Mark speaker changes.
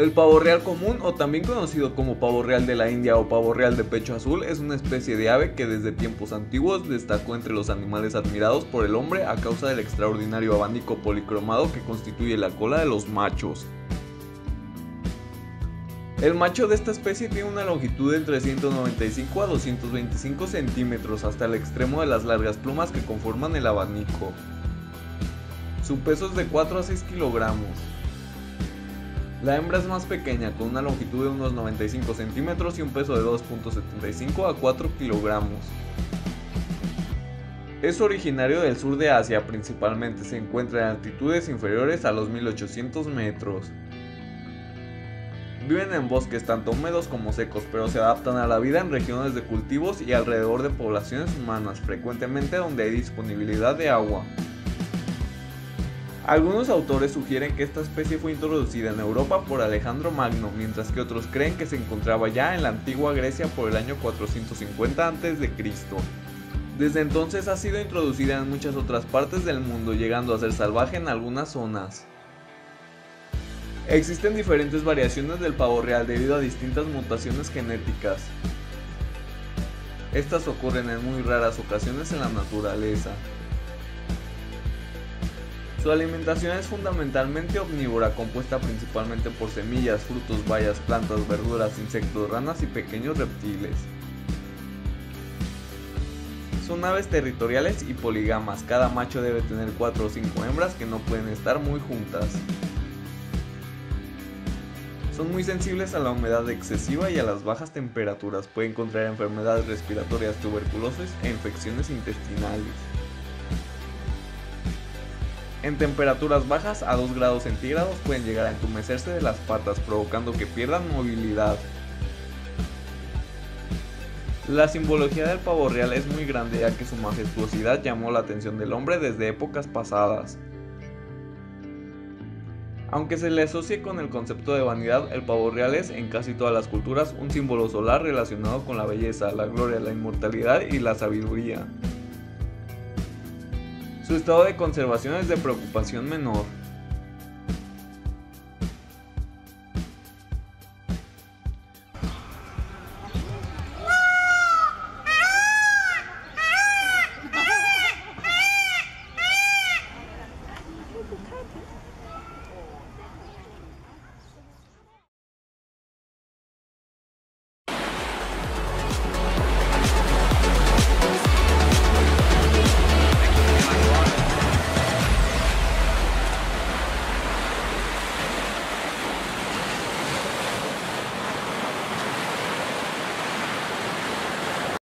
Speaker 1: El pavo real común, o también conocido como pavo real de la India o pavo real de pecho azul, es una especie de ave que desde tiempos antiguos destacó entre los animales admirados por el hombre a causa del extraordinario abanico policromado que constituye la cola de los machos. El macho de esta especie tiene una longitud de entre 195 a 225 centímetros hasta el extremo de las largas plumas que conforman el abanico. Su peso es de 4 a 6 kilogramos. La hembra es más pequeña, con una longitud de unos 95 centímetros y un peso de 2.75 a 4 kilogramos. Es originario del sur de Asia, principalmente se encuentra en altitudes inferiores a los 1800 metros. Viven en bosques tanto húmedos como secos, pero se adaptan a la vida en regiones de cultivos y alrededor de poblaciones humanas, frecuentemente donde hay disponibilidad de agua. Algunos autores sugieren que esta especie fue introducida en Europa por Alejandro Magno, mientras que otros creen que se encontraba ya en la antigua Grecia por el año 450 a.C. Desde entonces ha sido introducida en muchas otras partes del mundo, llegando a ser salvaje en algunas zonas. Existen diferentes variaciones del pavo real debido a distintas mutaciones genéticas. Estas ocurren en muy raras ocasiones en la naturaleza. Su alimentación es fundamentalmente omnívora, compuesta principalmente por semillas, frutos, bayas, plantas, verduras, insectos, ranas y pequeños reptiles. Son aves territoriales y poligamas, cada macho debe tener 4 o 5 hembras que no pueden estar muy juntas. Son muy sensibles a la humedad excesiva y a las bajas temperaturas, pueden contraer enfermedades respiratorias, tuberculosis e infecciones intestinales. En temperaturas bajas a 2 grados centígrados pueden llegar a entumecerse de las patas provocando que pierdan movilidad. La simbología del pavo real es muy grande ya que su majestuosidad llamó la atención del hombre desde épocas pasadas. Aunque se le asocie con el concepto de vanidad, el pavo real es en casi todas las culturas un símbolo solar relacionado con la belleza, la gloria, la inmortalidad y la sabiduría. Su estado de conservación es de preocupación menor.